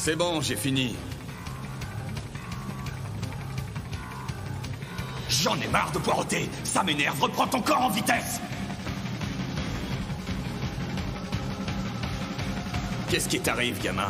C'est bon, j'ai fini. J'en ai marre de poireauter. Ça m'énerve. Reprends ton corps en vitesse. Qu'est-ce qui t'arrive, gamin?